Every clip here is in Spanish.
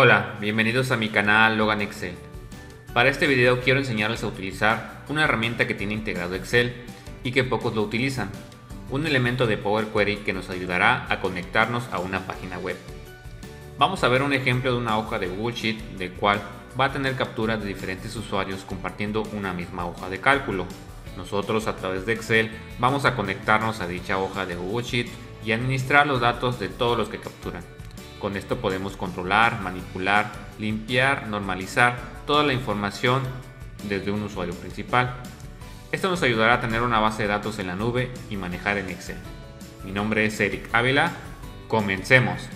Hola, bienvenidos a mi canal Logan Excel. Para este video quiero enseñarles a utilizar una herramienta que tiene integrado Excel y que pocos lo utilizan, un elemento de Power Query que nos ayudará a conectarnos a una página web. Vamos a ver un ejemplo de una hoja de Google Sheet del cual va a tener captura de diferentes usuarios compartiendo una misma hoja de cálculo. Nosotros a través de Excel vamos a conectarnos a dicha hoja de Google Sheet y administrar los datos de todos los que capturan. Con esto podemos controlar, manipular, limpiar, normalizar toda la información desde un usuario principal. Esto nos ayudará a tener una base de datos en la nube y manejar en Excel. Mi nombre es Eric Ávila. Comencemos.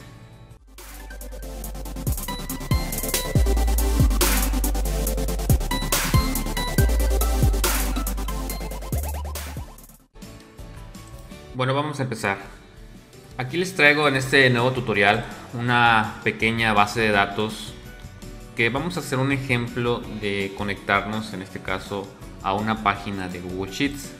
Bueno, vamos a empezar. Aquí les traigo en este nuevo tutorial una pequeña base de datos que vamos a hacer un ejemplo de conectarnos en este caso a una página de Google Sheets.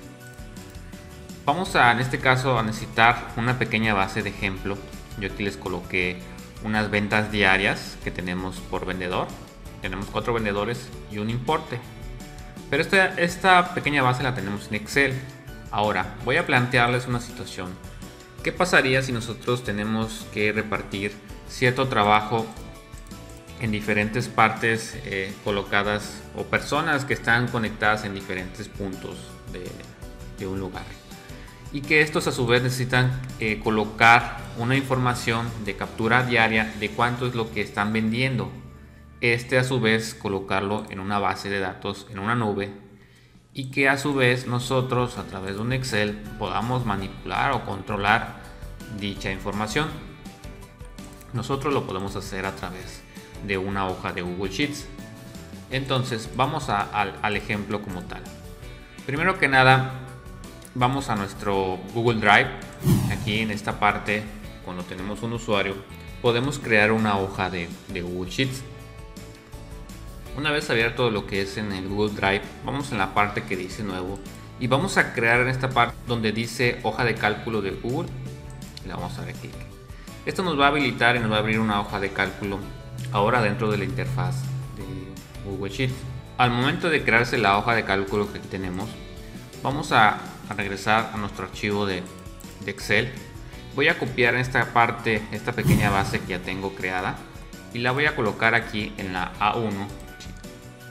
Vamos a en este caso a necesitar una pequeña base de ejemplo. Yo aquí les coloqué unas ventas diarias que tenemos por vendedor. Tenemos cuatro vendedores y un importe. Pero esta, esta pequeña base la tenemos en Excel. Ahora voy a plantearles una situación ¿Qué pasaría si nosotros tenemos que repartir cierto trabajo en diferentes partes eh, colocadas o personas que están conectadas en diferentes puntos de, un lugar? Y que estos a su vez necesitan eh, colocar una información de captura diaria de cuánto es lo que están vendiendo. Este a su vez colocarlo en una base de datos, en una nube y que a su vez nosotros a través de un Excel podamos manipular o controlar dicha información. Nosotros lo podemos hacer a través de una hoja de Google Sheets. Entonces vamos al ejemplo como tal. Primero que nada vamos a nuestro Google Drive. Aquí en esta parte cuando tenemos un usuario podemos crear una hoja de, Google Sheets una vez abierto lo que es en el Google Drive, vamos en la parte que dice nuevo y vamos a crear en esta parte donde dice hoja de cálculo de Google. Le vamos a dar. Esto nos va a habilitar y nos va a abrir una hoja de cálculo ahora dentro de la interfaz de Google Sheets. Al momento de crearse la hoja de cálculo que tenemos, vamos a, regresar a nuestro archivo de, Excel. Voy a copiar esta parte, esta pequeña base que ya tengo creada y la voy a colocar aquí en la A1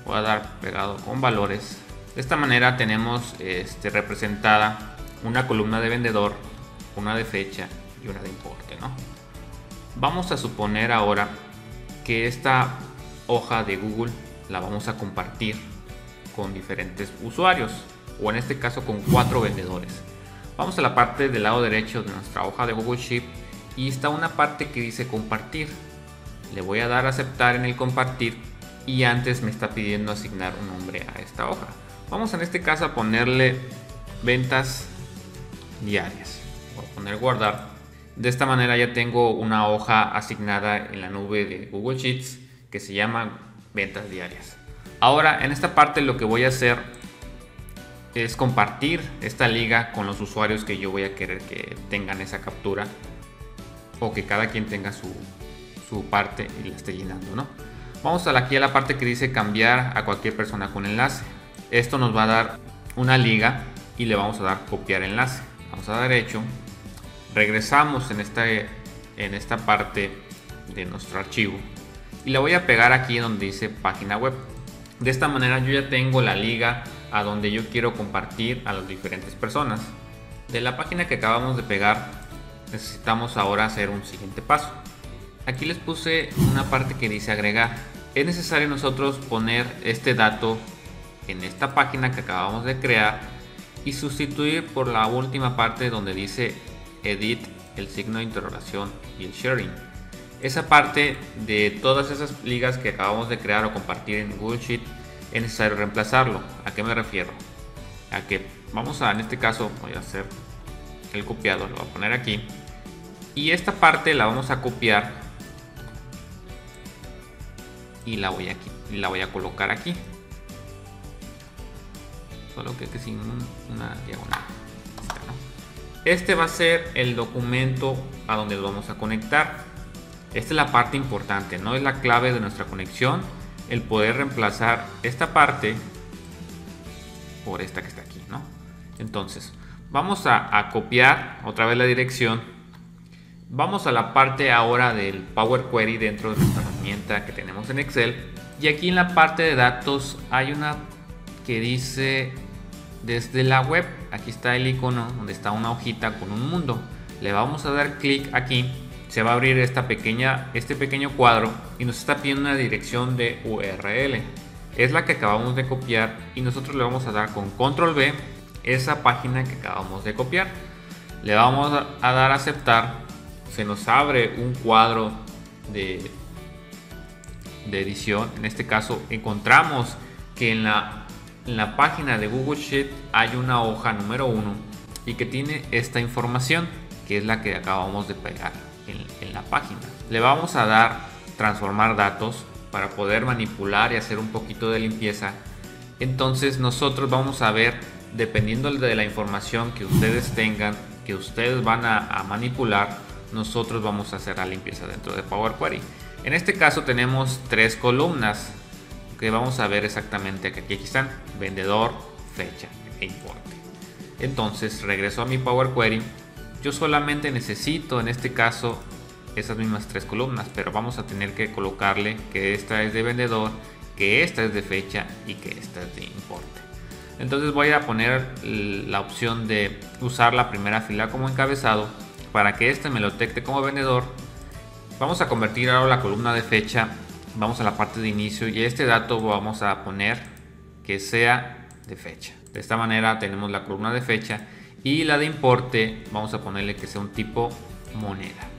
voy a dar pegado con valores de esta manera tenemos este, representada una columna de vendedor una de fecha y una de importe ¿no? Vamos a suponer ahora que esta hoja de Google la vamos a compartir con diferentes usuarios o en este caso con cuatro vendedores vamos a la parte del lado derecho de nuestra hoja de Google Sheet y está una parte que dice compartir le voy a dar a aceptar en el compartir y antes me está pidiendo asignar un nombre a esta hoja. Vamos en este caso a ponerle ventas diarias. Voy a poner guardar. De esta manera ya tengo una hoja asignada en la nube de Google Sheets que se llama ventas diarias. Ahora en esta parte lo que voy a hacer es compartir esta liga con los usuarios que yo voy a querer que tengan esa captura o que cada quien tenga su, su parte y la esté llenando, ¿no? Vamos a aquí a la parte que dice cambiar a cualquier persona con enlace. Esto nos va a dar una liga y le vamos a dar copiar enlace. Vamos a dar derecho. Regresamos en esta, en esta parte de nuestro archivo y la voy a pegar aquí donde dice página web. De esta manera yo ya tengo la liga a donde yo quiero compartir a las diferentes personas. De la página que acabamos de pegar necesitamos ahora hacer un siguiente paso. Aquí les puse una parte que dice agregar. Es necesario nosotros poner este dato en esta página que acabamos de crear y sustituir por la última parte donde dice edit, el signo de interrogación y el sharing. Esa parte de todas esas ligas que acabamos de crear o compartir en Google Sheet es necesario reemplazarlo. ¿A qué me refiero? A que vamos a, en este caso, voy a hacer el copiado, lo voy a poner aquí. Y esta parte la vamos a copiar y la voy la voy a colocar aquí solo que, sin una diagonal este va a ser el documento a donde lo vamos a conectar Esta es la parte importante, no es la clave de nuestra conexión el poder reemplazar esta parte por esta que está aquí, ¿no? Entonces, vamos a, copiar otra vez la dirección. Vamos a la parte ahora del Power Query dentro de nuestra herramienta que tenemos en Excel. Y aquí en la parte de datos hay una que dice desde la web. Aquí está el icono donde está una hojita con un mundo. Le vamos a dar clic aquí. Se va a abrir esta pequeña, este pequeño cuadro y nos está pidiendo una dirección de URL. Es la que acabamos de copiar y nosotros le vamos a dar con control V esa página que acabamos de copiar. Le vamos a dar a aceptar. Se nos abre un cuadro de edición. En este caso encontramos que en la, en la página de Google Sheet hay una hoja número 1 y que tiene esta información que es la que acabamos de pegar en, la página. Le vamos a dar transformar datos para poder manipular y hacer un poquito de limpieza. Entonces nosotros vamos a ver dependiendo de la información que ustedes tengan, que ustedes van a, manipular, nosotros vamos a hacer la limpieza dentro de Power Query. En este caso tenemos tres columnas que vamos a ver exactamente que aquí están, vendedor, fecha e importe. Entonces regreso a mi Power Query. Yo solamente necesito en este caso esas mismas tres columnas, pero vamos a tener que colocarle que esta es de vendedor, que esta es de fecha y que esta es de importe. Entonces voy a poner la opción de usar la primera fila como encabezado para que este me lo detecte como vendedor. Vamos a convertir ahora la columna de fecha. Vamos a la parte de inicio y este dato vamos a poner que sea de fecha. De esta manera tenemos la columna de fecha y la de importe vamos a ponerle que sea un tipo moneda.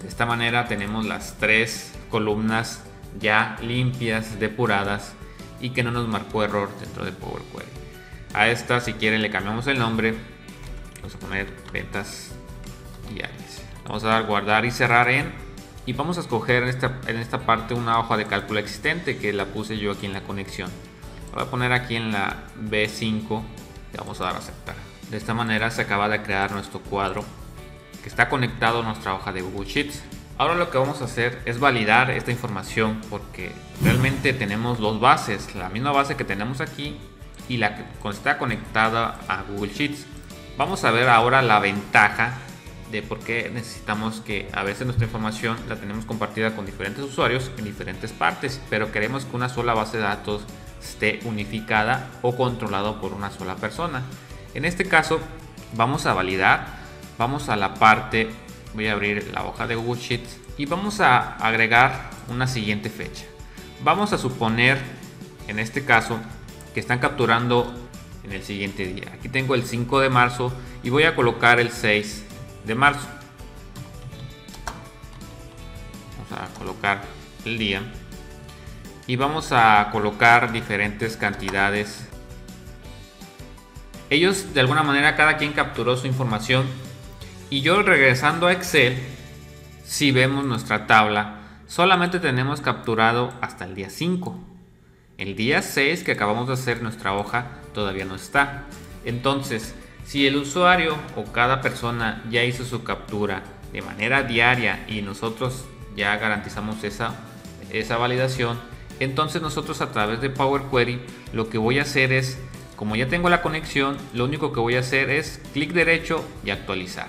De esta manera tenemos las tres columnas ya limpias, depuradas y que no nos marcó error dentro de Power Query. A esta, si quieren, le cambiamos el nombre. Vamos a poner ventas diarias. Vamos a dar guardar y cerrar en. Y vamos a escoger en esta, en esta parte una hoja de cálculo existente que la puse yo aquí en la conexión. voy a poner aquí en la B5 y vamos a dar a aceptar. De esta manera se acaba de crear nuestro cuadro que está conectado a nuestra hoja de Google Sheets. Ahora lo que vamos a hacer es validar esta información porque realmente tenemos dos bases, la misma base que tenemos aquí y la que está conectada a Google Sheets. Vamos a ver ahora la ventaja de por qué necesitamos que a veces nuestra información la tenemos compartida con diferentes usuarios en diferentes partes, pero queremos que una sola base de datos esté unificada o controlado por una sola persona. En este caso vamos a validar, vamos a la parte voy a abrir la hoja de Google Sheets y vamos a agregar una siguiente fecha. Vamos a suponer, en este caso, que están capturando en el siguiente día. Aquí tengo el 5 de marzo y voy a colocar el 6 de marzo. Vamos a colocar el día y vamos a colocar diferentes cantidades. Ellos de alguna manera cada quien capturó su información y yo regresando a Excel, si vemos nuestra tabla, solamente tenemos capturado hasta el día 5. El día 6 que acabamos de hacer nuestra hoja todavía no está. Entonces, si el usuario o cada persona ya hizo su captura de manera diaria y nosotros ya garantizamos esa, esa validación, entonces nosotros a través de Power Query lo que voy a hacer es, como ya tengo la conexión, lo único que voy a hacer es clic derecho y actualizar.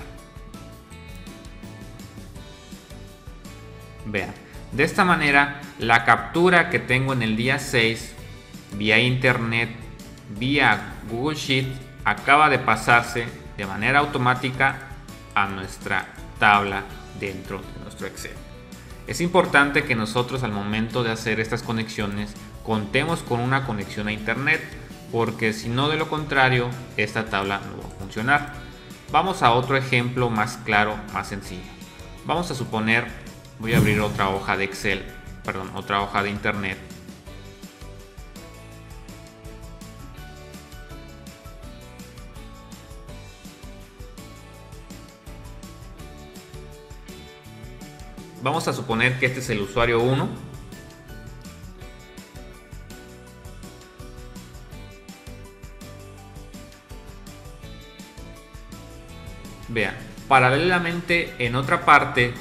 Vean, de esta manera la captura que tengo en el día 6 vía internet, vía Google Sheet, acaba de pasarse de manera automática a nuestra tabla dentro de nuestro Excel. Es importante que nosotros al momento de hacer estas conexiones contemos con una conexión a internet porque si no de lo contrario esta tabla no va a funcionar. Vamos a otro ejemplo más claro, más sencillo. Vamos a suponer voy a abrir otra hoja de Excel, perdón, otra hoja de Internet. Vamos a suponer que este es el usuario 1. Vean, paralelamente en otra parte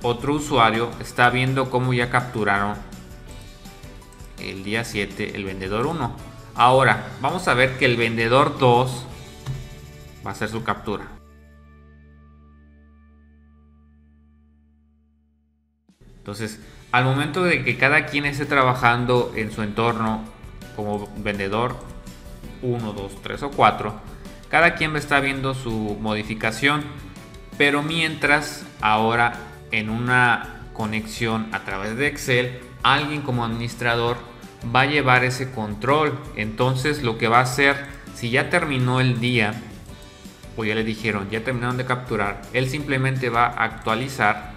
otro usuario está viendo cómo ya capturaron el día 7 el vendedor 1. Ahora, vamos a ver que el vendedor 2 va a hacer su captura. Entonces, al momento de que cada quien esté trabajando en su entorno como vendedor 1, 2, 3 o 4, cada quien estar viendo su modificación. Pero mientras ahora en una conexión a través de Excel, alguien como administrador va a llevar ese control. Entonces lo que va a hacer, si ya terminó el día, o ya le dijeron, ya terminaron de capturar, él simplemente va a actualizar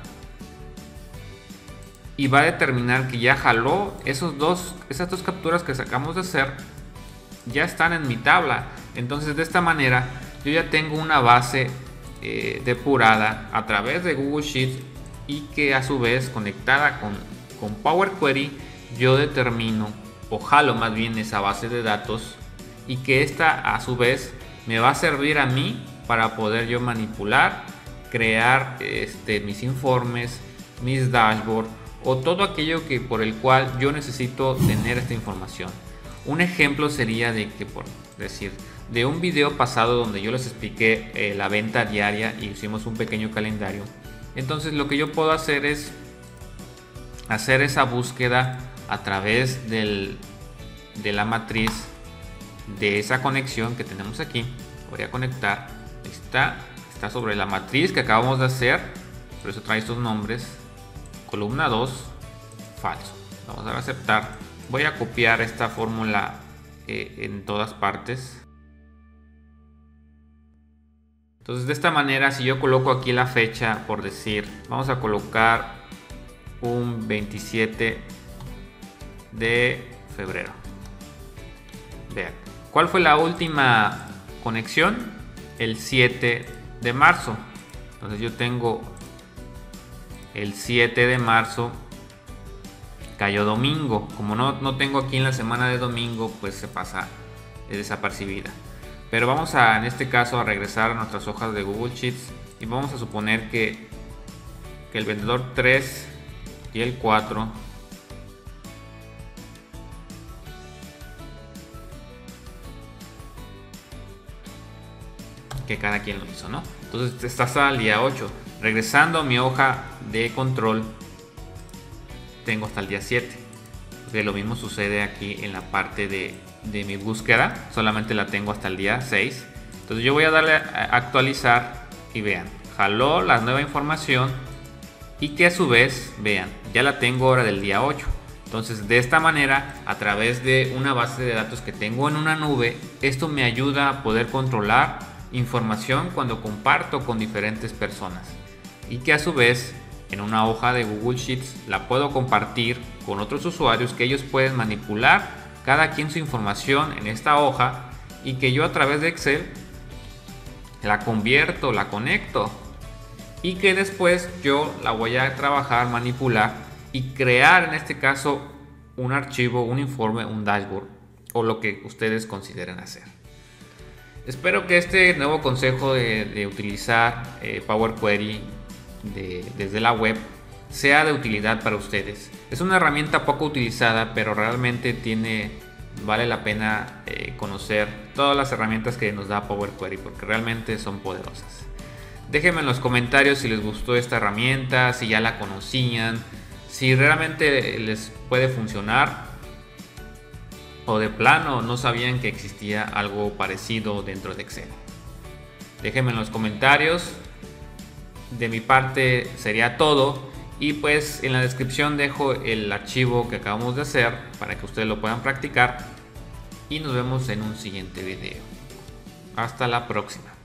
y va a determinar que ya jaló esos dos, esas dos capturas que sacamos de hacer, ya están en mi tabla. Entonces de esta manera yo ya tengo una base eh, depurada a través de Google Sheets y que a su vez conectada con, con Power Query yo determino o jalo más bien esa base de datos y que esta a su vez me va a servir a mí para poder yo manipular, crear este, mis informes, mis dashboards o todo aquello que por el cual yo necesito tener esta información. Un ejemplo sería de que por decir de un video pasado donde yo les expliqué eh, la venta diaria y hicimos un pequeño calendario. Entonces lo que yo puedo hacer es hacer esa búsqueda a través de la matriz de esa conexión que tenemos aquí. Voy a conectar. Está, está sobre la matriz que acabamos de hacer. Por eso trae estos nombres. Columna 2, falso. Vamos a aceptar. Voy a copiar esta fórmula eh, en todas partes. Entonces de esta manera si yo coloco aquí la fecha por decir, vamos a colocar un 27 de febrero. Vean, ¿cuál fue la última conexión? El 7 de marzo. Entonces yo tengo el 7 de marzo cayó domingo. Como no, no tengo aquí en la semana de domingo, pues se pasa desapercibida. Pero vamos a, en este caso, a regresar a nuestras hojas de Google Sheets y vamos a suponer que, que el vendedor 3 y el 4 que cada quien lo hizo, ¿no? Entonces está hasta el día 8. Regresando a mi hoja de control, tengo hasta el día 7. De lo mismo sucede aquí en la parte de de mi búsqueda, solamente la tengo hasta el día 6. Entonces yo voy a darle a actualizar y vean, jaló la nueva información y que a su vez, vean, ya la tengo ahora del día 8. Entonces de esta manera, a través de una base de datos que tengo en una nube, esto me ayuda a poder controlar información cuando comparto con diferentes personas. Y que a su vez, en una hoja de Google Sheets, la puedo compartir con otros usuarios que ellos pueden manipular cada quien su información en esta hoja y que yo a través de Excel la convierto, la conecto y que después yo la voy a trabajar, manipular y crear en este caso un archivo, un informe, un dashboard o lo que ustedes consideren hacer. Espero que este nuevo consejo de, utilizar eh, Power Query desde la web sea de utilidad para ustedes. Es una herramienta poco utilizada, pero realmente tiene vale la pena eh, conocer todas las herramientas que nos da Power Query porque realmente son poderosas. Déjenme en los comentarios si les gustó esta herramienta, si ya la conocían, si realmente les puede funcionar o de plano no sabían que existía algo parecido dentro de Excel. Déjenme en los comentarios. De mi parte sería todo. Y pues en la descripción dejo el archivo que acabamos de hacer para que ustedes lo puedan practicar. Y nos vemos en un siguiente video. Hasta la próxima.